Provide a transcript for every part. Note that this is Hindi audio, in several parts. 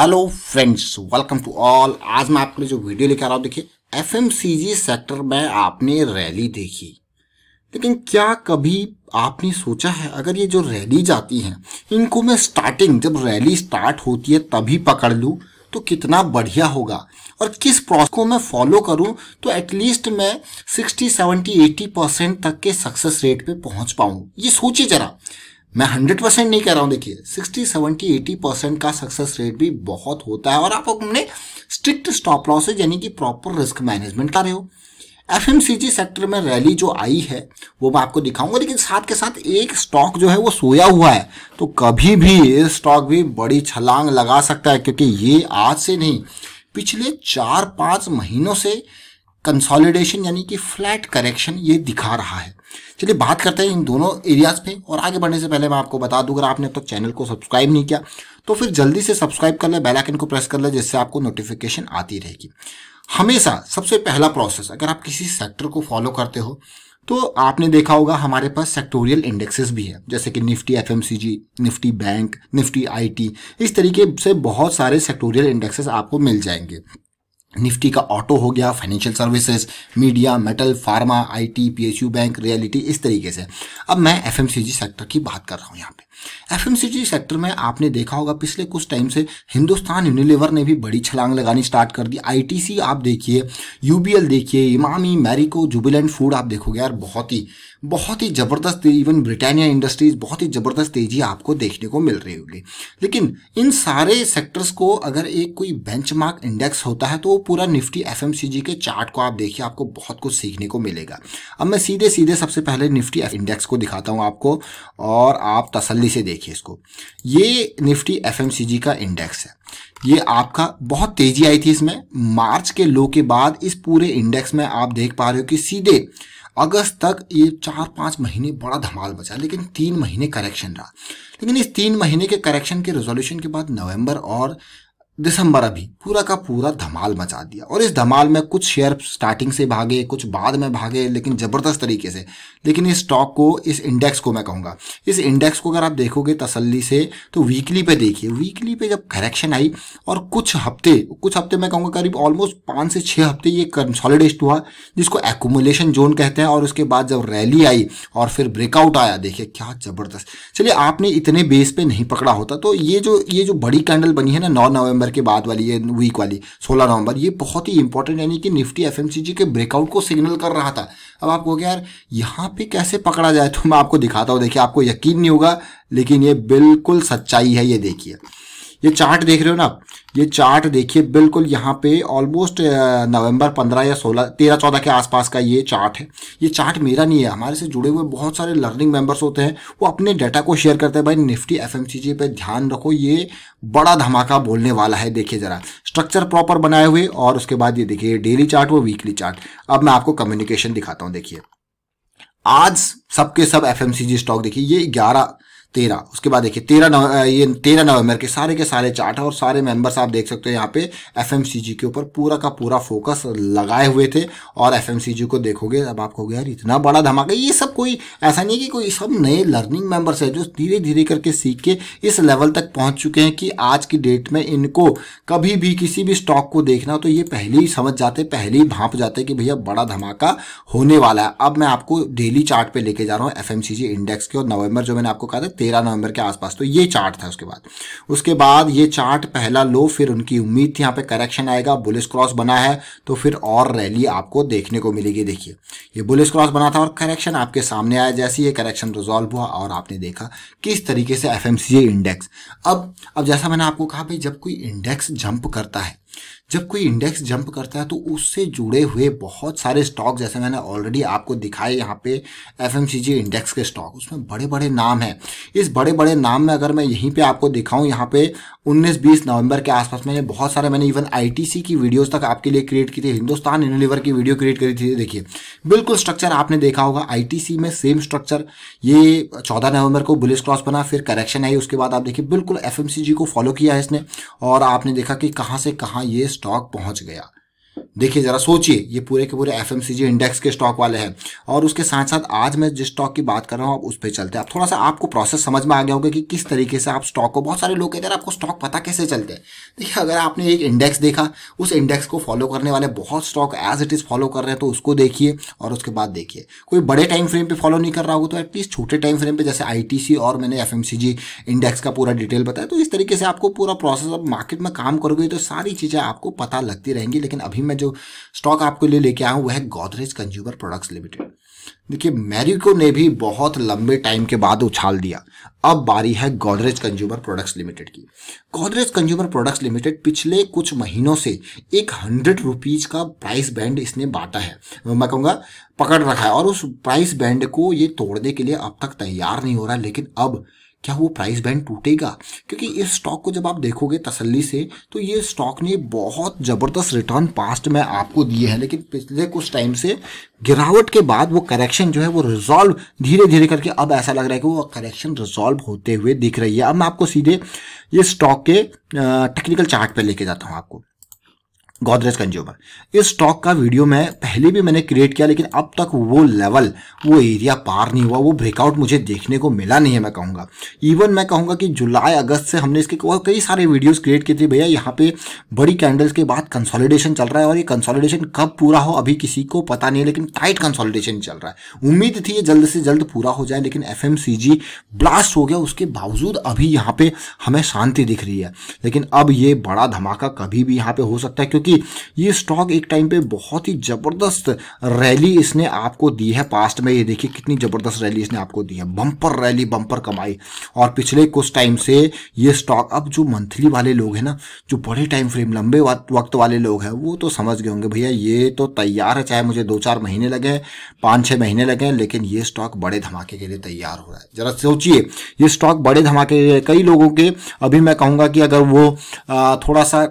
Hello friends welcome to all आज मैं आपके लिए जो वीडियो लेकर आ रहा हूँ देखिए एफएमसीजी सेक्टर में आपने रैली देखी। लेकिन क्या कभी आपने सोचा है अगर ये जो रैली जाती हैं इनको मैं स्टार्टिंग जब रैली स्टार्ट होती है तभी पकड़ लूँ? तो कितना बढ़िया होगा। और किस प्रोसेस को मैं फॉलो करूँ तो एटलीस्ट मैं 60, 70, 80 परसेंट तक के सक्सेस रेट पे पहुँच पाऊँ। ये सोचिए जरा मैं हंड्रेड परसेंट नहीं कह रहा हूँ, देखिए सिक्सटी सेवेंटी एटी परसेंट का सक्सेस रेट भी बहुत होता है और आप अपने स्ट्रिक्ट स्टॉप लॉसेज यानी कि प्रॉपर रिस्क मैनेजमेंट कर रहे हो। एफएमसीजी सेक्टर में रैली जो आई है, वो मैं आपको दिखाऊँगा, लेकिन साथ के साथ एक स्टॉक जो है वो सोया हुआ है। तो कभी भी ये स्टॉक भी बड़ी छलांग लगा सकता है, क्योंकि ये आज से नहीं, पिछले चार, पाँच महीनों से कंसोलिडेशन यानी कि फ्लैट करेक्शन ये दिखा रहा है। चलिए बात करते हैं इन दोनों एरियाज़ पे, और आगे बढ़ने से पहले मैं आपको बता दूँ, अगर आपने अब तक चैनल को सब्सक्राइब नहीं किया तो फिर जल्दी से सब्सक्राइब कर ले बेल आइकन को प्रेस कर ले, जिससे आपको नोटिफिकेशन आती रहेगी। हमेशा सबसे पहला प्रोसेस अगर आप किसी सेक्टर को फॉलो करते हो तो आपने देखा होगा हमारे पास सेक्टोरियल इंडेक्सेस भी है, जैसे कि Nifty F Nifty bank Nifty IT इस तरीके से बहुत सारे सेक्टोरियल इंडेक्सेस आपको मिल जाएँगे। निफ्टी का ऑटो हो गया financial services media metal pharma IT PSU bank reality इस तरीके से। अब मैं एफएमसीजी सेक्टर की बात कर रहा हूँ यहाँ पे। एफएमसीजी सेक्टर में आपने देखा होगा, पिछले कुछ टाइम से हिंदुस्तान यूनिलीवर ने भी बड़ी छलांग लगानी स्टार्ट कर दी। आईटीसी आप देखिए यूबीएल देखिए, इमामी, मैरिको, जुबिलेंट फ़ूड आप देखोगे, यार बहुत ही बहुत ही ज़बरदस्त इवन ब्रिटानिया इंडस्ट्रीज़ बहुत ही ज़बरदस्त तेज़ी आपको देखने को मिल रही होगी। लेकिन इन सारे सेक्टर्स को अगर एक कोई बेंचमार्क इंडेक्स होता है तो वो पूरा निफ्टी एफएमसीजी के चार्ट को आप देखिए, आपको बहुत कुछ सीखने को मिलेगा। अब मैं सीधे सीधे सबसे पहले निफ्टी इंडेक्स को दिखाता हूँ आपको, और आप तसल्ली से देखिए इसको। ये निफ्टी एफएमसीजी का इंडेक्स है। ये आपका बहुत तेज़ी आई थी इसमें। मार्च के लो के बाद इस पूरे इंडेक्स में आप देख पा रहे हो कि सीधे अगस्त तक ये चार पाँच महीने बड़ा धमाल बचा, लेकिन तीन महीने करेक्शन रहा। लेकिन इस तीन महीने के करेक्शन के रेजोल्यूशन के बाद नवंबर और दिसंबर अभी पूरा का पूरा धमाल मचा दिया। और इस धमाल में कुछ शेयर स्टार्टिंग से भागे, कुछ बाद में भागे, लेकिन ज़बरदस्त तरीके से। लेकिन इस स्टॉक को, इस इंडेक्स को मैं कहूँगा। इस इंडेक्स को अगर आप देखोगे तसल्ली से तो वीकली पे देखिए। वीकली पे जब करेक्शन आई, और कुछ हफ़्ते कुछ हफ़्ते मैं कहूँगा करीब ऑलमोस्ट पाँच से छः हफ़्ते ये कंसोलिडेट हुआ, जिसको एकोमोलेशन जोन कहते हैं, और उसके बाद जब रैली आई, और फिर ब्रेकआउट आया, देखिए क्या ज़बरदस्त। चलिए, आपने इतने बेस पे नहीं पकड़ा होता तो ये जो ये जो बड़ी कैंडल बनी है ना, नौ नवंबर नवंबर के बाद वाली, ये वीक वाली 16 नवंबर, ये बहुत ही इंपॉर्टेंट यानी कि निफ्टी एफ़ के ब्रेकआउट को सिग्नल कर रहा था। अब आप कहोगे, यार, यहाँ पे कैसे पकड़ा जाए? तो मैं आपको दिखाता हूँ। देखिए, आपको यकीन नहीं होगा, लेकिन ये बिल्कुल सच्चाई है, ये देखिए। ये चार्ट देख रहे हो ना ये चार्ट देखिए, बिल्कुल यहाँ पे ऑलमोस्ट नवंबर पंद्रह या सोलह, तेरह चौदह के आसपास का ये चार्ट है। ये चार्ट मेरा नहीं है, हमारे से जुड़े हुए बहुत सारे लर्निंग मेंबर्स होते हैं, वो अपने डाटा को शेयर करते हैं। भाई निफ्टी एफएमसीजी पे ध्यान रखो, ये बड़ा धमाका बोलने वाला है, देखिए ज़रा। स्ट्रक्चर प्रॉपर बनाए हुए और उसके बाद ये देखिए डेली चार्ट वो वीकली चार्ट अब मैं आपको कम्युनिकेशन दिखाता हूँ, देखिए। आज सबके सब एफएमसीजी स्टॉक देखिए, ये ग्यारह तेरह। उसके बाद देखिए, तेरह नव ये तेरह नवंबर के सारे के सारे चार्ट है और सारे मेंबर्स आप देख सकते हो यहाँ पे एफ़ के ऊपर पूरा का पूरा फोकस लगाए हुए थे और एफ़ को देखोगे, अब आप कहोगे यार इतना बड़ा धमाका। ये सब कोई, ऐसा नहीं कि कोई सब नए लर्निंग मेंबर्स है जो धीरे धीरे करके सीख के इस लेवल तक पहुँच चुके हैं कि आज की डेट में इनको कभी भी किसी भी स्टॉक को देखना तो ये पहले ही समझ जाते, पहले ही भाप जाते कि भैया बड़ा धमाका होने वाला है। अब मैं आपको डेली चार्ट लेके जा रहा हूँ एफ़ इंडेक्स के और नवंबर जो मैंने आपको कहा था तेरह नवंबर के आसपास। तो ये चार्ट था उसके बाद। उसके बाद ये चार्ट पहला लो, फिर उनकी उम्मीद थी, यहाँ पे करेक्शन आएगा, बुलिस क्रॉस बना है तो फिर और रैली आपको देखने को मिलेगी। देखिए, ये बुलिस क्रॉस बना था और करेक्शन आपके सामने आया, जैसे ये करेक्शन रिजॉल्व हुआ और आपने देखा किस तरीके से एफएमसीए इंडेक्स। अब अब जैसा मैंने आपको कहा, भाई, जब कोई इंडेक्स जंप करता है जब कोई इंडेक्स जंप करता है तो उससे जुड़े हुए बहुत सारे स्टॉक जैसे मैंने ऑलरेडी आपको दिखाए यहाँ पे एफएमसीजी इंडेक्स के स्टॉक उसमें बड़े बड़े नाम हैं। इस बड़े बड़े नाम में अगर मैं यहीं पे आपको दिखाऊँ, यहाँ पे 19-20 नवंबर के आसपास मैंने बहुत सारे, मैंने इवन आईटीसी की वीडियोस तक आपके लिए क्रिएट की थी, हिंदुस्तान यूनिलीवर की वीडियो क्रिएट करी थी, देखिए। बिल्कुल स्ट्रक्चर आपने देखा होगा आईटीसी में सेम स्ट्रक्चर ये चौदह नवंबर को बुलिस क्रॉस बना, फिर करेक्शन आई, उसके बाद आप देखिए, बिल्कुल एफएमसीजी को फॉलो किया है इसने, और आपने देखा कि कहाँ से कहाँ ये स्टॉक पहुँच गया। देखिए जरा सोचिए, ये पूरे के पूरे एफएमसीजी इंडेक्स के स्टॉक वाले हैं। और उसके साथ साथ आज मैं जिस स्टॉक की बात कर रहा हूँ, आप उस पर चलते हैं। आप थोड़ा सा आपको प्रोसेस समझ में आ गया होगा कि किस तरीके से आप स्टॉक को, बहुत सारे लोग कहते हैं आपको स्टॉक पता कैसे चलते हैं? देखिए, अगर आपने एक इंडेक्स देखा, उस इंडेक्स को फॉलो करने वाले बहुत stock as it is follow कर रहे हैं तो उसको देखिए और उसके बाद देखिए। कोई बड़े टाइम फ्रेम पर फॉलो नहीं कर रहा होगा तो एटलीस्ट छोटे टाइम फ्रेम पर जैसे आईटीसी और मैंने एफएमसीजी इंडेक्स का पूरा डिटेल बताया तो इस तरीके से आपको पूरा प्रोसेस अब मार्केट में काम करोगे तो सारी चीज़ें आपको पता लगती रहेंगी। लेकिन अभी मैं जो स्टॉक आपके लिए लेके आया हूँ, वह है गोदरेज कंज्यूमर प्रोडक्ट्स लिमिटेड देखिए मैरिको ने भी बहुत लंबे टाइम के बाद उछाल दिया। अब बारी है गोदरेज कंज्यूमर प्रोडक्ट्स लिमिटेड की। गोदरेज कंज्यूमर प्रोडक्ट्स लिमिटेड पिछले कुछ महीनों से एक हंड्रेड रुपीज़ का प्राइस बैंड इसने बांटा है। मैं कहूँगा, पकड़ रखा है। और उस प्राइस बैंड को ये तोड़ने के लिए अब तक तैयार नहीं हो रहा, लेकिन अब क्या वो प्राइस बैंड टूटेगा? क्योंकि इस स्टॉक को जब आप देखोगे तसल्ली से तो ये स्टॉक ने बहुत ज़बरदस्त रिटर्न पास्ट में आपको दिए हैं। लेकिन पिछले कुछ टाइम से गिरावट के बाद वो करेक्शन जो है वो रिजॉल्व धीरे धीरे करके अब ऐसा लग रहा है कि वो करेक्शन रिजॉल्व होते हुए दिख रही है। अब मैं आपको सीधे ये स्टॉक के टेक्निकल चार्ट पे लेके जाता हूँ आपको। गोदरेज कंज्यूमर इस स्टॉक का वीडियो मैं पहले भी मैंने क्रिएट किया, लेकिन अब तक वो लेवल वो एरिया पार नहीं हुआ, वो ब्रेकआउट मुझे देखने को मिला नहीं है, मैं कहूँगा। इवन मैं कहूँगा कि जुलाई अगस्त से हमने इसके कई सारे वीडियोस क्रिएट किए थे भैया। यहाँ पे बड़ी कैंडल्स के बाद कंसोलिडेशन चल रहा है और ये कंसोलिडेशन कब पूरा हो, अभी किसी को पता नहीं है, लेकिन टाइट कंसोलिडेशन चल रहा है। उम्मीद थी ये जल्द से जल्द पूरा हो जाए, लेकिन एफएमसीजी ब्लास्ट हो गया, उसके बावजूद अभी यहाँ पे हमें शांति दिख रही है। लेकिन अब ये बड़ा धमाका कभी भी यहाँ पे हो सकता है, क्योंकि कि ये स्टॉक एक टाइम पे बहुत ही ज़बरदस्त रैली इसने आपको दी है पास्ट में। ये देखिए कितनी ज़बरदस्त रैली इसने आपको दी है। बम्पर रैली बम्पर कमाई। और पिछले कुछ टाइम से ये स्टॉक अब जो मंथली वाले लोग हैं ना, जो बड़े टाइम फ्रेम लंबे वक्त वाले लोग हैं, वो तो समझ गए होंगे, भैया, ये तो तैयार है, चाहे मुझे दो चार महीने लगे पाँच छः महीने लगे, लेकिन ये स्टॉक बड़े धमाके के लिए तैयार हो रहा है। जरा सोचिए, ये स्टॉक बड़े धमाके कई लोगों के, अभी मैं कहूँगा कि अगर वो थोड़ा सा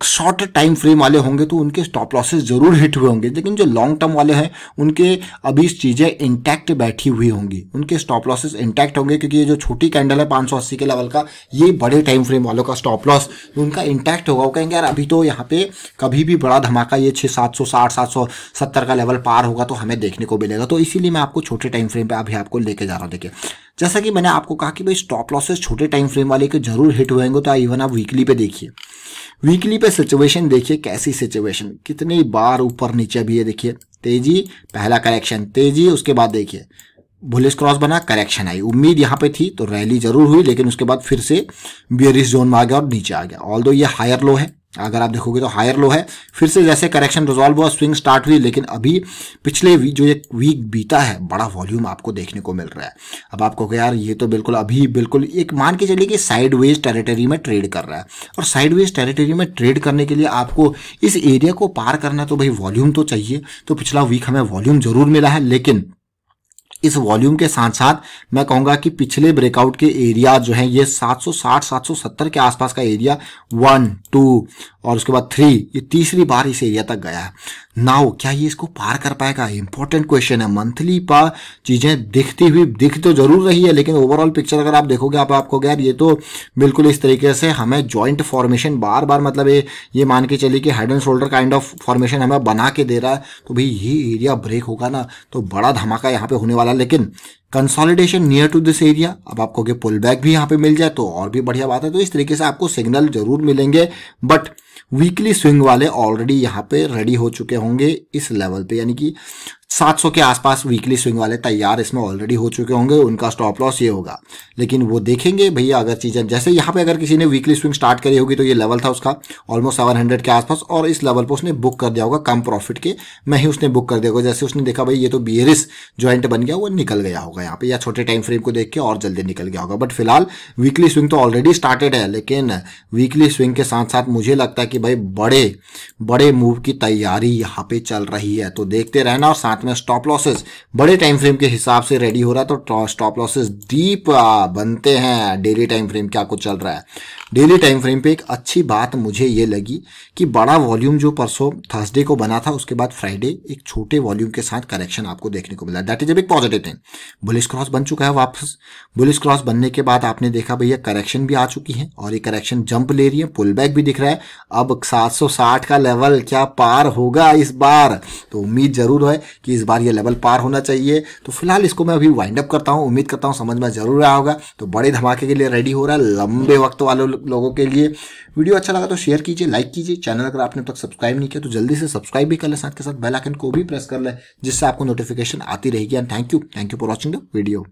शॉर्ट टाइम फ्रेम वाले होंगे तो उनके स्टॉप लॉसेस ज़रूर हिट हुए होंगे। लेकिन जो लॉन्ग टर्म वाले हैं, उनके अभी चीज़ें इंटैक्ट बैठी हुई होंगी। उनके स्टॉप लॉसेस इंटैक्ट होंगे क्योंकि ये जो छोटी कैंडल है 580 के लेवल का, ये बड़े टाइम फ्रेम वालों का स्टॉप लॉस उनका इंटैक्ट होगा। वो कहेंगे, यार, अभी तो यहाँ पे कभी भी बड़ा धमाका, ये छः सात सौ, साठ, सात सौ, सत्तर का लेवल पार होगा तो हमें देखने को मिलेगा। तो इसीलिए मैं आपको छोटे टाइम फ्रेम पर अभी आपको लेके जा रहा हूँ। देखिए जैसा कि मैंने आपको कहा कि भाई स्टॉप लॉसेस छोटे टाइम फ्रेम वाले के ज़रूर हिट हुएँगे तो इवन आप वीकली पे देखिए। वीकली पे सिचुएशन देखिए, कैसी सिचुएशन कितनी बार ऊपर नीचे भी है देखिए। तेज़ी, पहला करेक्शन तेज़ी, उसके बाद देखिए। बुलिस क्रॉस बना करेक्शन आई। उम्मीद यहाँ पे थी तो रैली ज़रूर हुई, लेकिन उसके बाद फिर से बियरिस जोन में आ गया और नीचे आ गया। ऑल ये हायर लो है अगर आप देखोगे तो हायर लो है। फिर से जैसे करेक्शन रिजॉल्व हुआ स्विंग स्टार्ट हुई लेकिन अभी पिछले वी, जो एक वीक बीता है बड़ा वॉल्यूम आपको देखने को मिल रहा है। अब आपको यार ये तो बिल्कुल अभी बिल्कुल एक मान के चलिए कि साइडवेज टेरिटरी में ट्रेड कर रहा है। और साइडवेज टेरिटरी में ट्रेड करने के लिए आपको इस एरिया को पार करना तो भाई वॉल्यूम तो चाहिए। तो पिछला वीक हमें वॉल्यूम ज़रूर मिला है लेकिन इस वॉल्यूम के साथ साथ मैं कहूँगा कि पिछले ब्रेकआउट के एरिया जो है, ये 760 770 के आसपास का एरिया वन टू और उसके बाद थ्री ये तीसरी बार इस एरिया तक गया है। नाउ क्या ये इसको पार कर पाएगा? इंपॉर्टेंट क्वेश्चन है। मंथली पा चीज़ें दिखती हुई, दिख तो ज़रूर रही है, लेकिन ओवरऑल पिक्चर अगर आप देखोगे, आप, आपको यार ये तो बिल्कुल इस तरीके से हमें ज्वाइंट फॉर्मेशन बार बार मतलब ये ये मान के चलिए कि head and shoulder kind of formation हमें बना के दे रहा है तो भाई ये एरिया ब्रेक होगा ना तो बड़ा धमाका यहाँ पे होने वाला लेकिन consolidation near to this area अब आपको पुल बैक भी यहाँ पे मिल जाए तो और भी बढ़िया बात है। तो इस तरीके से आपको सिग्नल ज़रूर मिलेंगे बट वीकली स्विंग वाले ऑलरेडी यहाँ पे रेडी हो चुके होंगे इस लेवल पे, यानी कि 700 के आसपास वीकली स्विंग वाले तैयार इसमें ऑलरेडी हो चुके होंगे, उनका स्टॉप लॉस ये होगा। लेकिन वो देखेंगे भैया अगर चीज़ें, जैसे यहाँ पे अगर किसी ने वीकली स्विंग स्टार्ट करी होगी तो ये लेवल था उसका ऑलमोस्ट सेवन हंड्रेड के आसपास, और इस लेवल पर उसने बुक कर दिया होगा कम प्रॉफिट के, मैं ही उसने बुक कर दिया होगा। जैसे उसने देखा भाई ये तो बियरिस ज्वाइंट बन गया, वो निकल गया होगा यहाँ पे, या छोटे टाइम फ्रेम को देख के और जल्दी निकल गया होगा। बट फ़िलहाल वीकली स्विंग तो ऑलरेडी स्टार्टेड है, लेकिन वीकली स्विंग के साथ साथ मुझे लगता है कि भाई बड़े बड़े मूव की तैयारी यहाँ पे चल रही है। तो देखते रहना और साथ में स्टॉप लॉसेस बड़े टाइम फ्रेम के हिसाब से रेडी हो रहा है तो स्टॉप लॉसेस डीप बनते हैं। डेली टाइम फ्रेम क्या कुछ चल रहा है? डेली टाइम फ्रेम पे एक अच्छी बात मुझे ये लगी कि बड़ा वॉल्यूम जो परसों थर्सडे को बना था, उसके बाद फ्राइडे एक छोटे वॉल्यूम के साथ करेक्शन आपको देखने को मिला। That is a big positive thing bullish cross बन चुका है वापस। बुलिस क्रॉस बनने के बाद आपने देखा, भैया करेक्शन भी आ चुकी है और ये करेक्शन जंप ले रही है पुल बैक भी दिख रहा है। अब 760 का लेवल क्या पार होगा इस बार? तो उम्मीद ज़रूर है कि इस बार ये लेवल पार होना चाहिए। तो फ़िलहाल इसको मैं अभी वाइंड अप करता हूँ। उम्मीद करता हूँ समझ में ज़रूर आया होगा। तो बड़े धमाके के लिए रेडी हो रहा है लंबे वक्त वाले लोगों के लिए। वीडियो अच्छा लगा तो शेयर कीजिए लाइक कीजिए। चैनल अगर आपने अब तक सब्सक्राइब नहीं किया तो जल्दी से सब्सक्राइब भी कर ले। साथ के साथ बेलाइकन को भी प्रेस कर लें, जिससे आपको नोटिफिकेशन आती रहेगी। And thank you thank you for watching the video